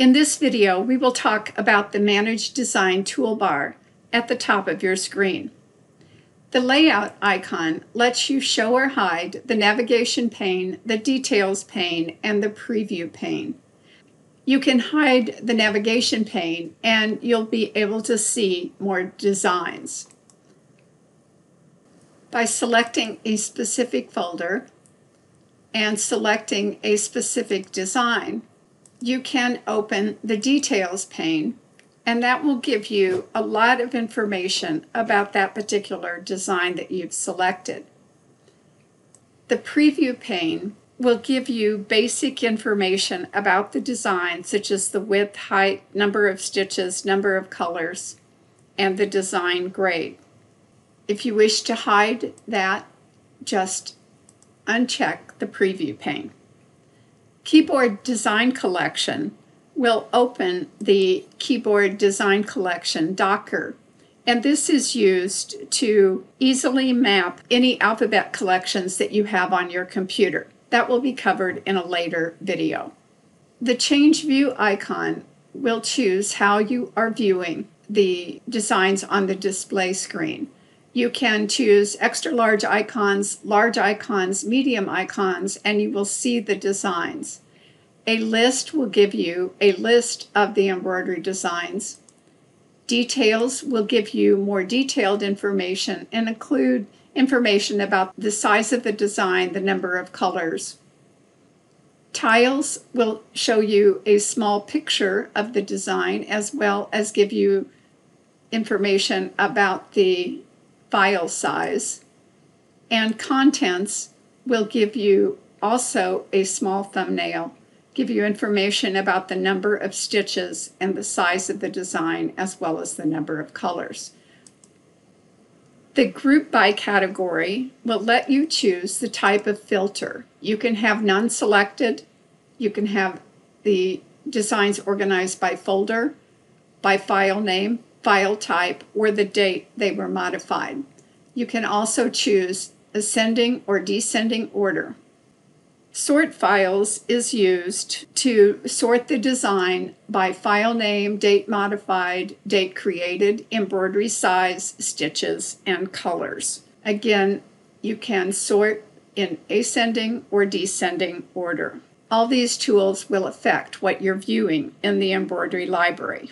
In this video, we will talk about the Manage Design toolbar at the top of your screen. The Layout icon lets you show or hide the navigation pane, the Details pane, and the Preview pane. You can hide the navigation pane and you'll be able to see more designs. By selecting a specific folder and selecting a specific design, you can open the details pane and that will give you a lot of information about that particular design that you've selected. The preview pane will give you basic information about the design such as the width, height, number of stitches, number of colors, and the design grade. If you wish to hide that, just uncheck the preview pane. Keyboard Design Collection will open the Keyboard Design Collection Docker. And this is used to easily map any alphabet collections that you have on your computer. That will be covered in a later video. The Change View icon will choose how you are viewing the designs on the display screen. You can choose extra large icons, large icons, medium icons, and you will see the designs. A list will give you a list of the embroidery designs. Details will give you more detailed information and include information about the size of the design, the number of colors. Tiles will show you a small picture of the design as well as give you information about the file size. And contents will give you also a small thumbnail, give you information about the number of stitches and the size of the design as well as the number of colors. The group by category will let you choose the type of filter. You can have none selected, you can have the designs organized by folder, by file name, file type, or the date they were modified. You can also choose ascending or descending order. Sort files is used to sort the design by file name, date modified, date created, embroidery size, stitches, and colors. Again, you can sort in ascending or descending order. All these tools will affect what you're viewing in the embroidery library.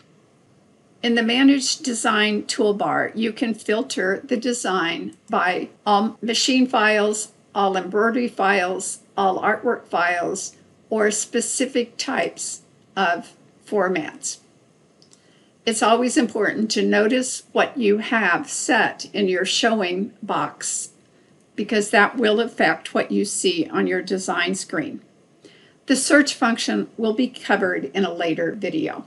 In the Manage Design toolbar, you can filter the design by all machine files, all embroidery files, all artwork files, or specific types of formats. It's always important to notice what you have set in your showing box because that will affect what you see on your design screen. The search function will be covered in a later video.